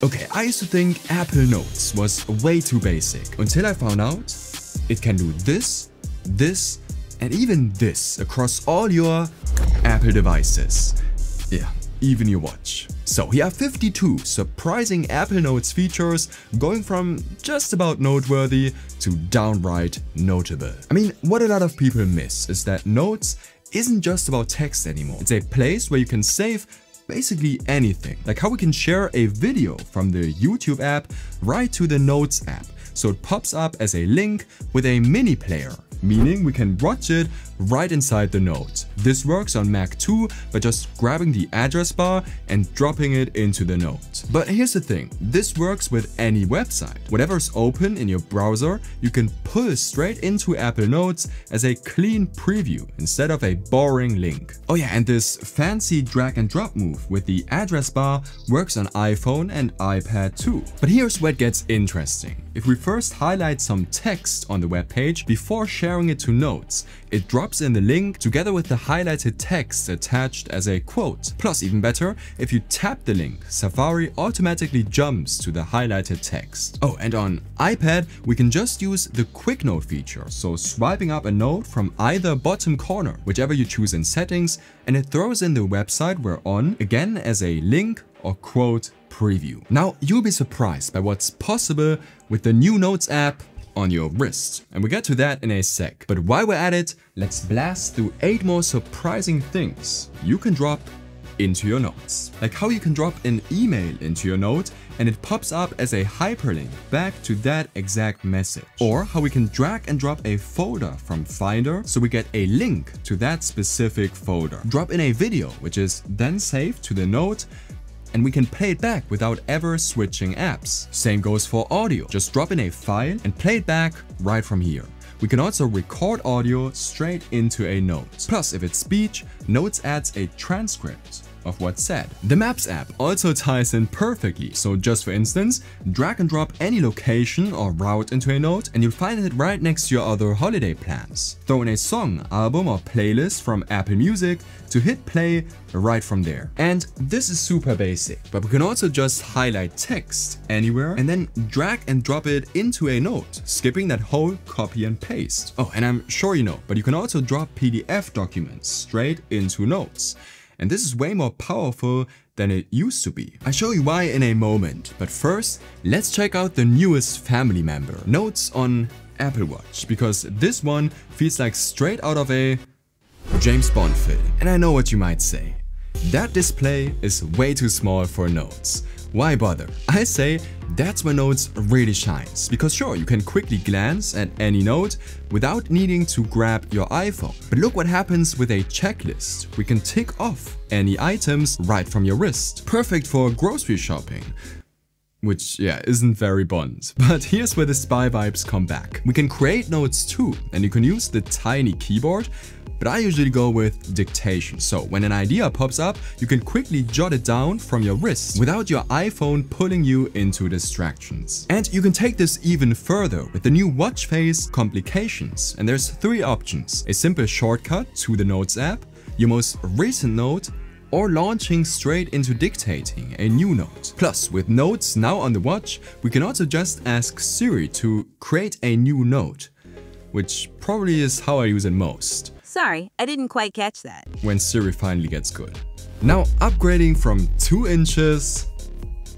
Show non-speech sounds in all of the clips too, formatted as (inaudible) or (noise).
Okay, I used to think Apple Notes was way too basic until I found out it can do this, this, and even this across all your Apple devices. Yeah, even your watch. So here are 52 surprising Apple Notes features going from just about noteworthy to downright notable. I mean, what a lot of people miss is that Notes isn't just about text anymore. It's a place where you can save basically anything. Like how we can share a video from the YouTube app right to the Notes app. So it pops up as a link with a mini player meaning we can watch it right inside the note. This works on Mac too by just grabbing the address bar and dropping it into the note. But here's the thing, this works with any website. Whatever's open in your browser, you can pull straight into Apple Notes as a clean preview instead of a boring link. Oh yeah, and this fancy drag and drop move with the address bar works on iPhone and iPad too. But here's where it gets interesting. If we first highlight some text on the web page before sharing it to notes, it drops in the link together with the highlighted text attached as a quote. Plus even better, if you tap the link, Safari automatically jumps to the highlighted text. Oh, and on iPad, we can just use the quick note feature, so swiping up a note from either bottom corner, whichever you choose in settings, and it throws in the website we're on, again as a link or quote preview. Now, you'll be surprised by what's possible with the new Notes app on your wrist. And we'll get to that in a sec. But while we're at it, let's blast through 8 more surprising things you can drop into your notes. Like how you can drop an email into your note and it pops up as a hyperlink back to that exact message. Or how we can drag and drop a folder from Finder so we get a link to that specific folder. Drop in a video which is then saved to the note and we can play it back without ever switching apps. Same goes for audio. Just drop in a file and play it back right from here. We can also record audio straight into a note. Plus, if it's speech, Notes adds a transcript of what's said. The Maps app also ties in perfectly, so just for instance, drag and drop any location or route into a note and you'll find it right next to your other holiday plans. Throw in a song, album or playlist from Apple Music to hit play right from there. And this is super basic, but we can also just highlight text anywhere and then drag and drop it into a note, skipping that whole copy and paste. Oh, and I'm sure you know, but you can also drop PDF documents straight into notes and this is way more powerful than it used to be. I'll show you why in a moment, but first, let's check out the newest family member, Notes on Apple Watch, because this one feels like straight out of a James Bond film. And I know what you might say. That display is way too small for Notes. Why bother? I say that's where Notes really shines, because sure, you can quickly glance at any note without needing to grab your iPhone. But look what happens with a checklist. We can tick off any items right from your wrist. Perfect for grocery shopping which yeah isn't very Bond. (laughs) But here's where the spy vibes come back. We can create notes too and you can use the tiny keyboard but I usually go with dictation. So when an idea pops up, you can quickly jot it down from your wrist without your iPhone pulling you into distractions. And you can take this even further with the new watch face complications. And there's three options. A simple shortcut to the Notes app, your most recent note, or launching straight into dictating a new note. Plus, with notes now on the watch, we can also just ask Siri to create a new note, which probably is how I use it most. Sorry, I didn't quite catch that. When Siri finally gets good. Now upgrading from 2 inches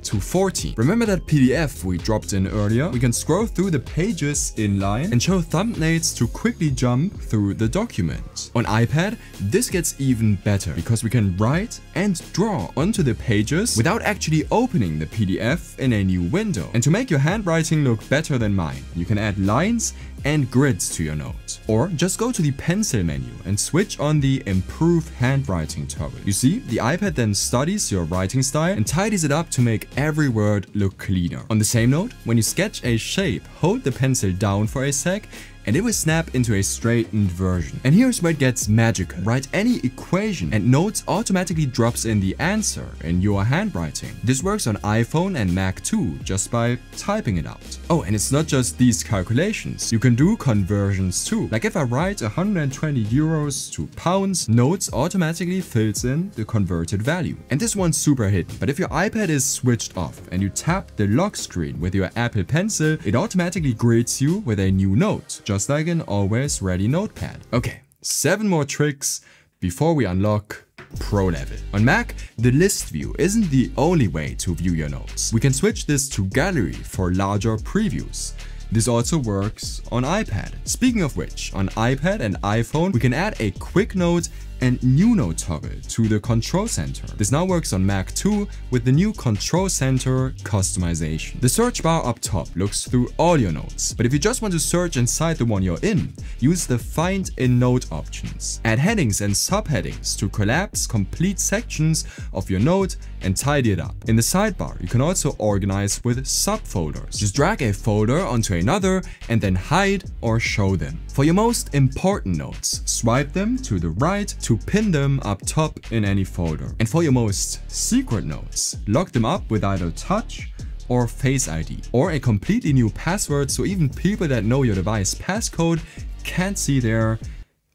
to 40. Remember that PDF we dropped in earlier? We can scroll through the pages in line and show thumbnails to quickly jump through the document. On iPad, this gets even better because we can write and draw onto the pages without actually opening the PDF in a new window. And to make your handwriting look better than mine, you can add lines and grids to your notes. Or just go to the pencil menu and switch on the improve handwriting toggle. You see, the iPad then studies your writing style and tidies it up to make every word look cleaner. On the same note, when you sketch a shape, hold the pencil down for a sec and it will snap into a straightened version. And here's where it gets magical. Write any equation and Notes automatically drops in the answer in your handwriting. This works on iPhone and Mac too, just by typing it out. Oh, and it's not just these calculations. You can do conversions too. Like if I write 120 euros to pounds, Notes automatically fills in the converted value. And this one's super hidden, but if your iPad is switched off and you tap the lock screen with your Apple Pencil, it automatically greets you with a new note, just always ready notepad. Okay, seven more tricks before we unlock Pro level. On Mac, the list view isn't the only way to view your notes. We can switch this to gallery for larger previews. This also works on iPad. Speaking of which, on iPad and iPhone, we can add a quick note and new note toggle to the control center. This now works on Mac too with the new control center customization. The search bar up top looks through all your notes, but if you just want to search inside the one you're in, use the find in note options. Add headings and subheadings to collapse complete sections of your note and tidy it up. In the sidebar, you can also organize with subfolders. Just drag a folder onto another and then hide or show them. For your most important notes, swipe them to the right to pin them up top in any folder. And for your most secret notes, lock them up with either touch or Face ID or a completely new password so even people that know your device passcode can't see their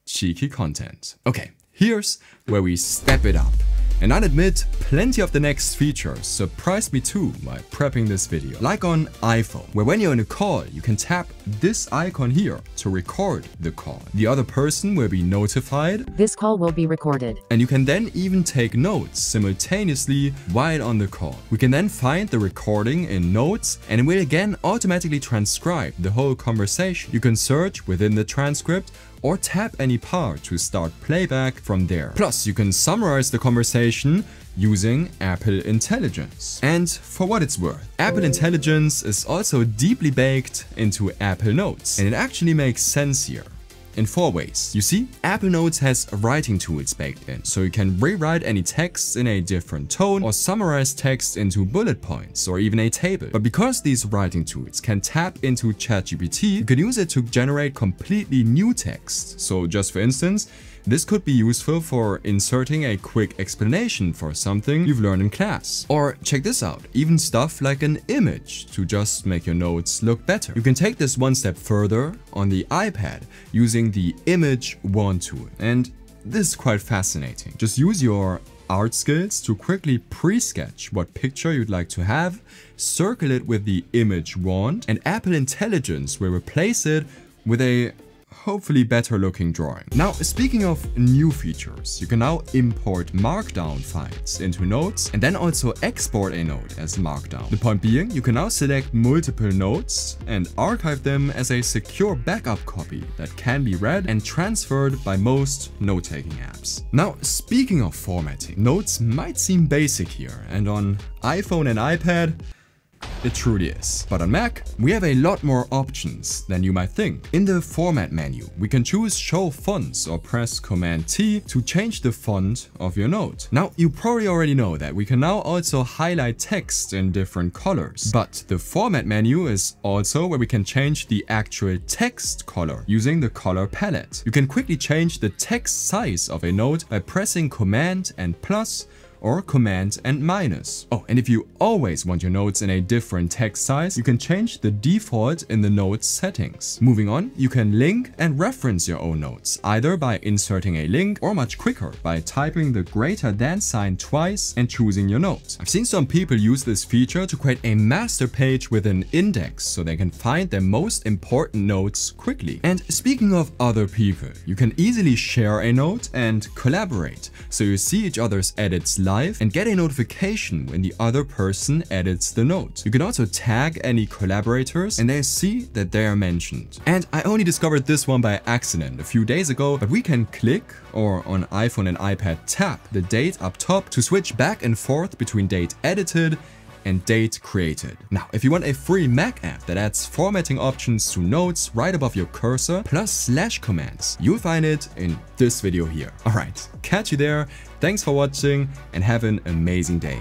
cheeky content. Okay, here's where we step it up. And I'll admit, plenty of the next features surprised me too while prepping this video. Like on iPhone, where when you're in a call, you can tap this icon here to record the call. The other person will be notified. This call will be recorded. And you can then even take notes simultaneously while on the call. We can then find the recording in notes and it will again automatically transcribe the whole conversation. You can search within the transcript or tap any part to start playback from there. Plus, you can summarize the conversation using Apple Intelligence. And for what it's worth, Apple Intelligence is also deeply baked into Apple Notes, and it actually makes sense here in four ways. You see, Apple Notes has writing tools baked in, so you can rewrite any text in a different tone or summarize text into bullet points or even a table. But because these writing tools can tap into ChatGPT, you can use it to generate completely new text. So just for instance, this could be useful for inserting a quick explanation for something you've learned in class. Or check this out, even stuff like an image to just make your notes look better. You can take this one step further on the iPad using the Image Wand tool. And this is quite fascinating. Just use your art skills to quickly pre-sketch what picture you'd like to have, circle it with the image wand, and Apple Intelligence will replace it with a hopefully better looking drawing. Now, speaking of new features, you can now import markdown files into notes and then also export a note as markdown. The point being, you can now select multiple notes and archive them as a secure backup copy that can be read and transferred by most note-taking apps. Now, speaking of formatting, notes might seem basic here and on iPhone and iPad, it truly is. But on Mac, we have a lot more options than you might think. In the format menu, we can choose show fonts or press Command T to change the font of your note. Now, you probably already know that we can now also highlight text in different colors. But the format menu is also where we can change the actual text color using the color palette. You can quickly change the text size of a note by pressing Command and plus or Command and minus. Oh, and if you always want your notes in a different text size, you can change the default in the notes settings. Moving on, you can link and reference your own notes, either by inserting a link or much quicker by typing the greater than sign twice and choosing your note. I've seen some people use this feature to create a master page with an index so they can find their most important notes quickly. And speaking of other people, you can easily share a note and collaborate, so you see each other's edits live and get a notification when the other person edits the note. You can also tag any collaborators and they see that they are mentioned. And I only discovered this one by accident a few days ago, but we can click or on iPhone and iPad tap the date up top to switch back and forth between date edited and date created. Now, if you want a free Mac app that adds formatting options to notes right above your cursor, plus slash commands, you'll find it in this video here. Alright, catch you there, thanks for watching and have an amazing day.